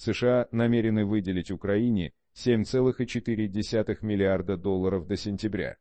США намерены выделить Украине 7,4 миллиарда долларов до сентября.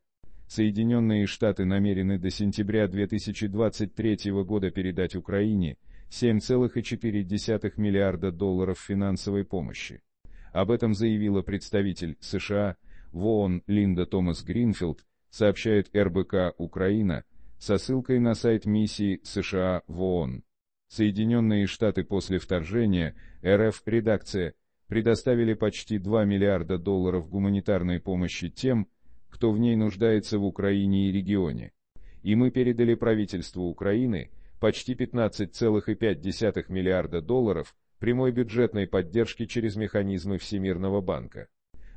Соединенные Штаты намерены до сентября 2023 года передать Украине 7,4 миллиарда долларов финансовой помощи. Об этом заявила представитель США в ООН Линда Томас Гринфилд, сообщает РБК «Украина» со ссылкой на сайт миссии США в ООН. Соединенные Штаты после вторжения, РФ, редакция, предоставили почти 2 миллиарда долларов гуманитарной помощи тем, кто в ней нуждается в Украине и регионе. И мы передали правительству Украины почти 15,5 миллиарда долларов прямой бюджетной поддержки через механизмы Всемирного банка.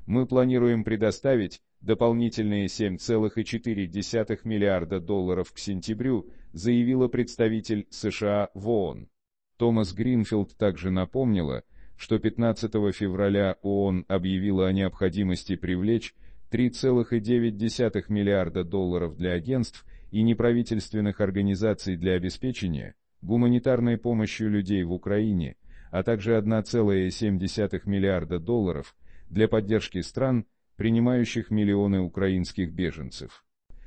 Мы планируем предоставить дополнительные 7,4 миллиарда долларов к сентябрю, заявила представитель США в ООН. Томас Гринфилд также напомнила, что 15 февраля ООН объявила о необходимости привлечь 3,9 миллиарда долларов для агентств и неправительственных организаций для обеспечения гуманитарной помощью людей в Украине, а также 1,7 миллиарда долларов для поддержки стран, принимающих миллионы украинских беженцев.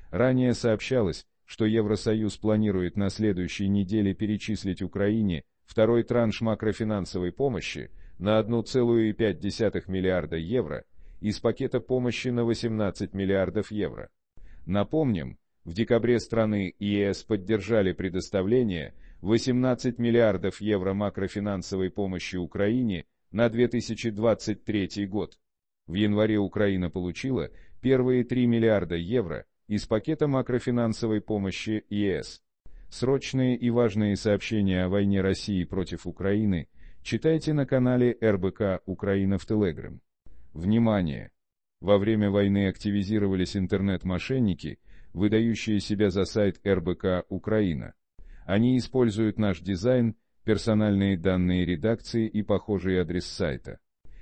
Ранее сообщалось, что Евросоюз планирует на следующей неделе перечислить Украине второй транш макрофинансовой помощи на 1,5 миллиарда евро из пакета помощи на 18 миллиардов евро. Напомним, в декабре страны ЕС поддержали предоставление 18 миллиардов евро макрофинансовой помощи Украине на 2023 год. В январе Украина получила первые 3 миллиарда евро из пакета макрофинансовой помощи ЕС. Срочные и важные сообщения о войне России против Украины читайте на канале РБК Украина в Телеграм. Внимание! Во время войны активизировались интернет-мошенники, выдающие себя за сайт РБК Украина. Они используют наш дизайн, персональные данные редакции и похожий адрес сайта.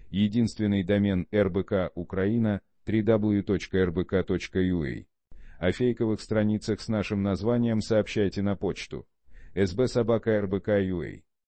Единственный домен РБК Украина www.rbk.ua. О фейковых страницах с нашим названием сообщайте на почту sbsobaka.rbk.ua.